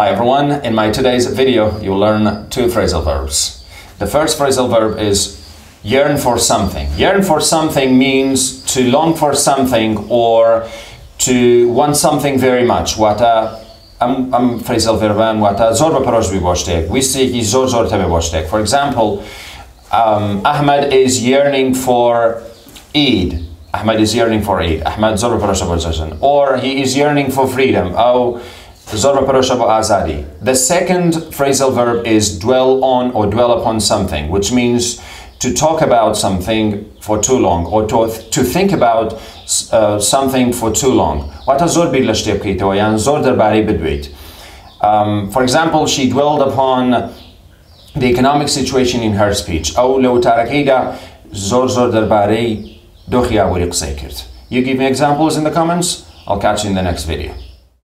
Hi everyone, in my today's video you'll learn two phrasal verbs. The first phrasal verb is yearn for something. Yearn for something means to long for something or to want something very much. Wata am am phrasal verban wata zor be parosh bi boshtek. We see ki zor zor te be boshtek. For example, um, Ahmed is yearning for Eid. Ahmed is yearning for Eid. Ahmed zor be parosh Or he is yearning for freedom. Oh. The second phrasal verb is dwell on or dwell upon something, which means to talk about something for too long or to, to think about uh, something for too long. Um, For example, she dwelled upon the economic situation in her speech. You give me examples in the comments. I'll catch you in the next video.